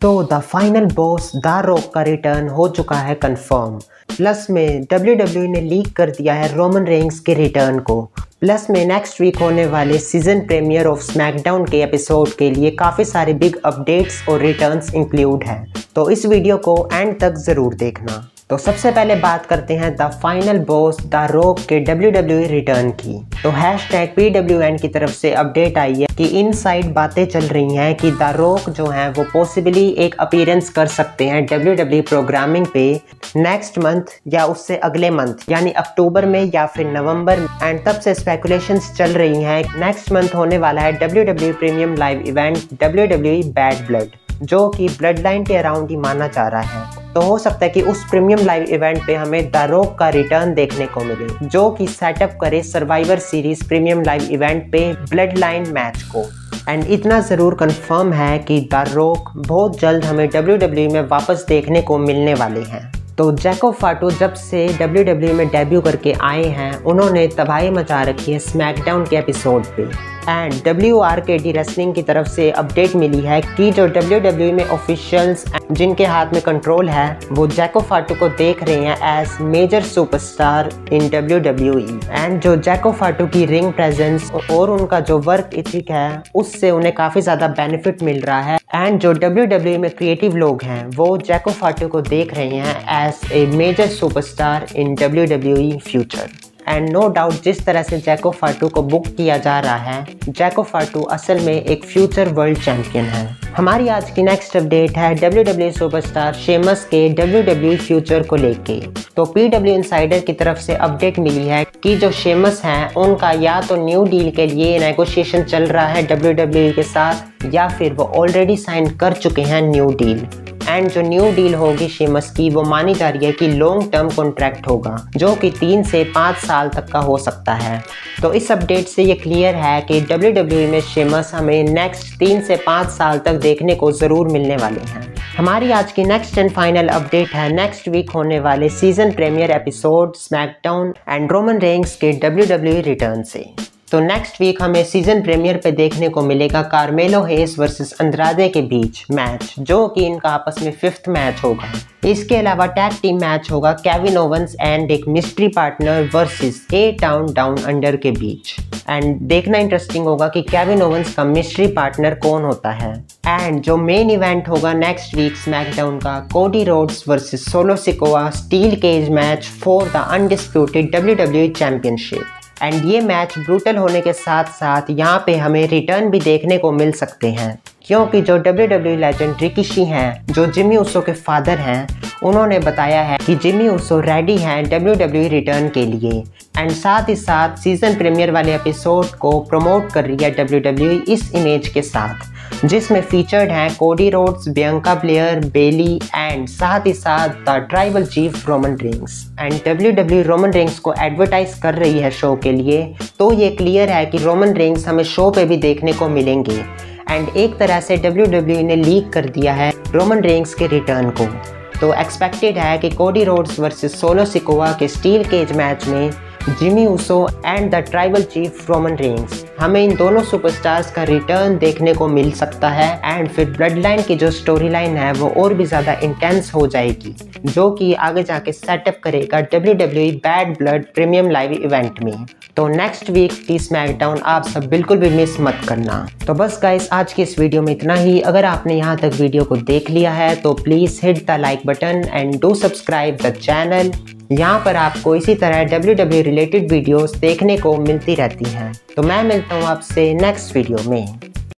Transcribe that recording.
तो the final boss the Rock का return हो चुका है कंफर्म प्लस में डब्ल्यू डब्ल्यू ने लीक कर दिया है रोमन रेंग्स के रिटर्न को. प्लस में नेक्स्ट वीक होने वाले सीज़न प्रीमियर ऑफ़ स्मैकडाउन के एपिसोड के लिए काफ़ी सारे बिग अपडेट्स और रिटर्न्स इंक्लूड हैं. तो इस वीडियो को एंड तक ज़रूर देखना. तो सबसे पहले बात करते हैं द फाइनल बॉस, द रोक के डब्ल्यू डब्ल्यू रिटर्न की। तो hashtag P W N की तरफ़ से अपडेट आई है कि इन साइड बातें चल रही हैं कि द रोक जो है, वो पॉसिबली एक अपीयरेंस कर सकते हैं डब्ल्यू डब्ल्यू प्रोग्रामिंग पे नेक्स्ट मंथ या उससे अगले मंथ यानी अक्टूबर में या फिर नवंबर एंड तब से स्पेकुलेशन चल रही हैं नेक्स्ट मंथ होने वाला है W W premium live event W W Bad Blood जो कि ब्लड लाइन के अराउंड ही माना जा रहा है। तो हो सकता है कि उस प्रीमियम लाइव इवेंट पे हमें द रॉक का रिटर्न देखने को मिले, जो कि सेटअप करे Survivor Series premium live event पे ब्लड लाइन मैच को। एंड इतना ज़रूर कंफर्म है कि द रॉक बहुत जल्द हमें डब्ल्यू e में वापस देखने को मिलने वाले हैं। तो जैको फाटो जब से डब्ल्यू e में डेब्यू करके आए हैं, उन्होंने तबाही मचा रखी है स्मैकडाउन के एपिसोड पे। And W R K D wrestling की तरफ़ से अपडेट मिली है कि जो डब्ल्यू डब्ल्यू e में ऑफिशियल्स जिनके हाथ में कंट्रोल है, वो जैको फाटू को देख रहे हैं as major superstar in W W E and जो जैको फाटू की रिंग प्रेजेंस और उनका जो वर्क इथिक है, उससे उन्हें काफ़ी ज़्यादा बेनिफिट मिल रहा है। एंड जो डब्ल्यू डब्ल्यू e में क्रिएटिव लोग हैं, वो जैको फाटू को देख रहे हैं as a major superstar in W W future and no doubt जिस तरह से जैको फाटू को बुक किया जा रहा है जैको फाटू असल में एक फ्यूचर वर्ल्ड चैंपियन है। हमारी आज की नेक्स्ट अपडेट है डब्ल्यू डब्ल्यू सुपरस्टार शेमस के डब्ल्यू डब्ल्यू फ्यूचर को लेके। तो पी डब्ल्यू इंसाइडर की तरफ़ से अपडेट मिली है कि जो शेमस हैं, उनका या तो न्यू डील के लिए नेगोशिएशन चल रहा है डब्ल्यू डब्ल्यू के साथ, या फिर वो ऑलरेडी साइन कर चुके हैं न्यू डील एंड जो न्यू डील होगी शेमस की, वो मानी जा रही है कि लॉन्ग टर्म कॉन्ट्रैक्ट होगा, जो कि तीन से पाँच साल तक का हो सकता है। तो इस अपडेट से ये क्लियर है कि डब्ल्यू डब्ल्यू में शेमस हमें नेक्स्ट तीन से पाँच साल तक देखने को ज़रूर मिलने वाले हैं। हमारी आज की नेक्स्ट एंड फाइनल अपडेट है। नेक्स्ट वीक होने वाले season premiere episode SmackDown and Roman Reigns के डब्ल्यू डब्ल्यू रिटर्न से। तो नेक्स्ट वीक हमें सीज़न प्रीमियर पे देखने को मिलेगा कार्मेलो हेस वर्सेस अंद्रादे के बीच मैच जो कि इनका आपस में फिफ्थ मैच होगा। इसके अलावा टैग टीम मैच होगा केविन ओवंस एंड एक mystery partner versus a town down under के बीच। एंड देखना इंटरेस्टिंग होगा कि केविन ओवंस का मिस्ट्री पार्टनर कौन होता है। एंड जो मेन इवेंट होगा नेक्स्ट वीक स्मैकडाउन का Cody Rhodes versus Solo Sikoa steel cage match for the undisputed W W championship and ये मैच ब्रूटल होने के साथ साथ यहाँ पे हमें रिटर्न भी देखने को मिल सकते हैं। क्योंकि जो डब्ल्यू डब्ल्यू लेजेंड रिकिशी हैं, जो जिमी उसो के फादर हैं, उन्होंने बताया है कि जिमी उसो रेडी हैं डब्ल्यू डब्ल्यू रिटर्न के लिए। एंड साथ ही साथ सीज़न प्रीमियर वाले एपिसोड को प्रमोट कर रही है डब्ल्यू डब्ल्यू इस इमेज के साथ, जिसमें फीचर्ड हैं Cody Rhodes Bianca Belair Bayley and साथ ही साथ the tribal chief Roman Reigns and W W Roman Reigns को एडवर्टाइज कर रही है शो के लिए तो ये क्लियर है कि रोमन रिंग्स हमें शो पे भी देखने को मिलेंगे। एंड एक तरह से डब्ल्यू डब्ल्यू ने लीक कर दिया है रोमन रेंग्स के रिटर्न को। तो एक्सपेक्टेड है कि Cody Rhodes versus Solo Sikoa के स्टील केज मैच में Jimmy Uso and the tribal chief Roman Reigns हमें इन दोनों सुपरस्टार्स का रिटर्न देखने को मिल सकता है एंड फिर ब्लड लाइन की जो स्टोरी लाइन है, वो और भी ज़्यादा इंटेंस हो जाएगी, जो कि आगे जाके सेटअप करेगा W W Bad Blood premium live event में। तो नेक्स्ट वीक की स्मैकडाउन आप सब बिल्कुल भी मिस मत करना। तो बस गाइस आज की इस वीडियो में इतना ही। अगर आपने यहाँ तक वीडियो को देख लिया है तो please hit the like button and do subscribe the channel यहाँ पर आपको इसी तरह डब्ल्यू डब्ल्यू रिलेटेड वीडियोस देखने को मिलती रहती हैं। तो मैं मिलता हूँ आपसे नेक्स्ट वीडियो में।